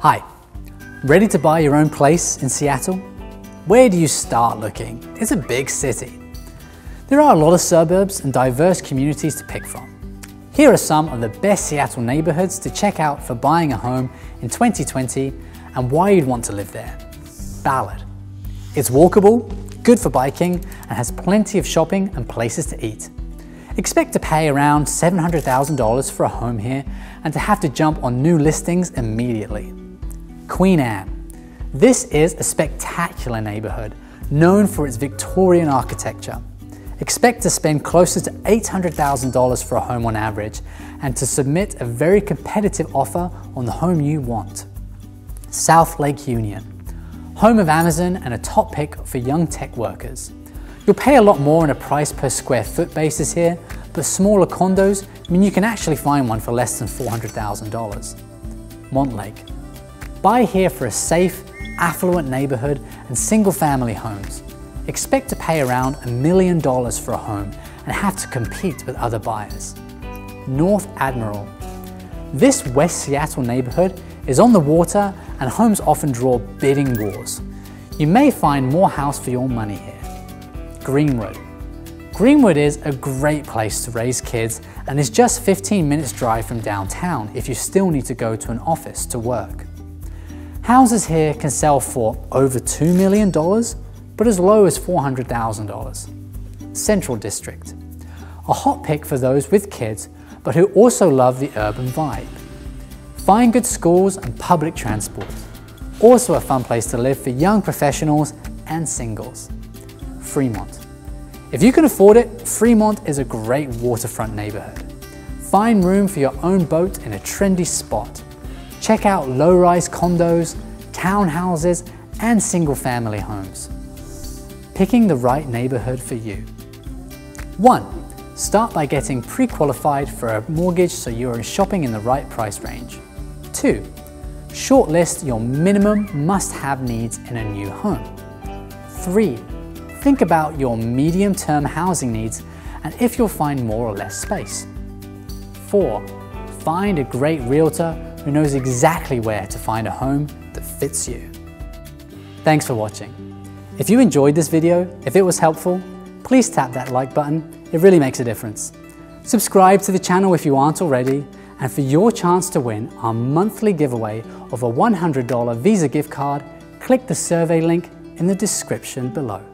Hi, ready to buy your own place in Seattle? Where do you start looking? It's a big city. There are a lot of suburbs and diverse communities to pick from. Here are some of the best Seattle neighborhoods to check out for buying a home in 2020 and why you'd want to live there. Ballard. It's walkable, good for biking, and has plenty of shopping and places to eat. Expect to pay around $700,000 for a home here and to have to jump on new listings immediately. Queen Anne. This is a spectacular neighborhood known for its Victorian architecture. Expect to spend closer to $800,000 for a home on average and to submit a very competitive offer on the home you want. South Lake Union, home of Amazon and a top pick for young tech workers. You'll pay a lot more on a price per square foot basis here, but smaller condos mean you can actually find one for less than $400,000. Montlake, Buy here for a safe, affluent neighborhood and single family homes. Expect to pay around a million dollars for a home and have to compete with other buyers. North Admiral. This West Seattle neighborhood is on the water and homes often draw bidding wars. You may find more house for your money here. Greenwood. Greenwood is a great place to raise kids and is just 15 minutes drive from downtown if you still need to go to an office to work. Houses here can sell for over $2 million, but as low as $400,000. Central District, a hot pick for those with kids, but who also love the urban vibe. Find good schools and public transport. Also a fun place to live for young professionals and singles. Fremont. If you can afford it, Fremont is a great waterfront neighborhood. Find room for your own boat in a trendy spot Check out low-rise condos, townhouses, and single-family homes. Picking the right neighborhood for you. 1. Start by getting pre-qualified for a mortgage so you are shopping in the right price range. 2. Shortlist your minimum must-have needs in a new home. 3. Think about your medium-term housing needs and if you'll find more or less space. 4. Find a great realtor who knows exactly where to find a home that fits you. Thanks for watching. If you enjoyed this video, if it was helpful, please tap that like button, it really makes a difference. Subscribe to the channel if you aren't already, and for your chance to win our monthly giveaway of a $100 Visa gift card, click the survey link in the description below.